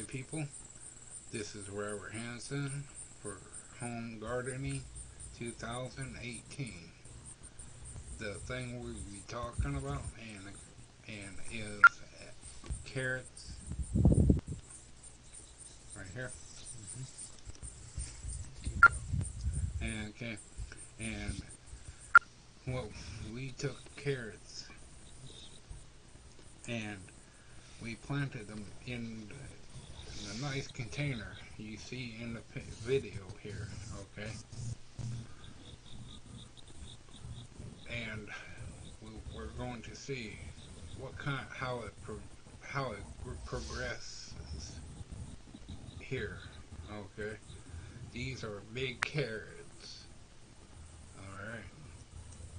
my people. This is Robert Hanson for Home Gardening 2018. The thing we'll be talking about and and is carrots right here. Mm-hmm. And okay, and well, we took carrots and we planted them in a nice container you see in the video here, okay? And we're going to see what kind, how it, pro, how it progresses here, okay? These are big carrots, alright?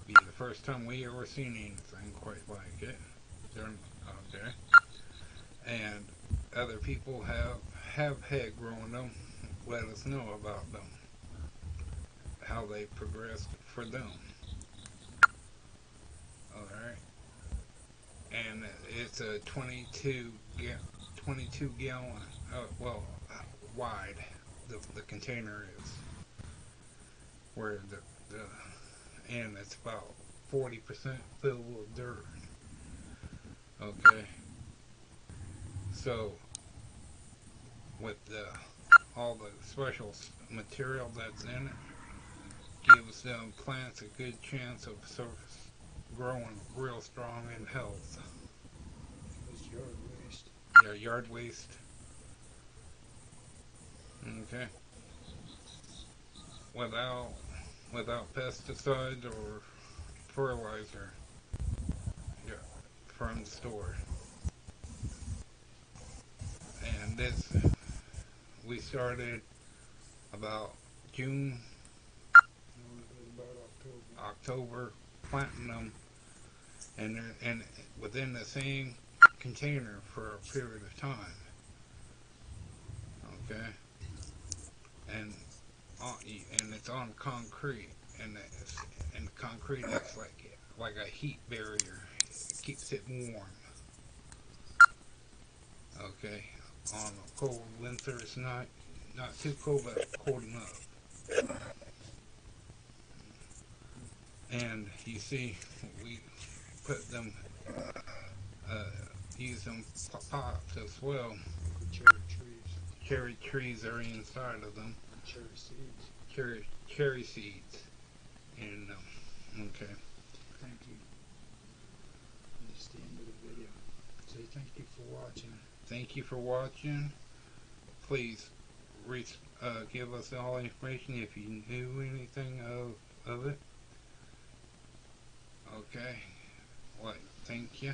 Be the first time we ever seen anything quite like it. They're, okay? And other people have have had growing them, let us know about them, how they progressed for them. Alright. And it's a 22, ga 22 gallon, uh, well, uh, wide the, the container is. Where the, the, and it's about 40% filled with dirt. Okay. So, with the, all the special material that's in it, gives them plants a good chance of surface growing real strong in health. yard waste. Yeah, yard waste. Okay. Without without pesticides or fertilizer. Yeah, from the store. And this we started about June, October. Planting them, and and within the same container for a period of time. Okay, and on, and it's on concrete, and and concrete is like like a heat barrier. It keeps it warm. Okay, on a cold winter's night. Not not too cold, but cold enough. And you see, we put them, uh, use them pops as well. Cherry trees. Cherry trees are inside of them. Cherry seeds. Cherry cherry seeds And them. Okay. Thank you. That's the end of the video. Say thank you for watching. Thank you for watching. Please uh, give us all the information if you knew anything of, of it. Okay. Well, thank you.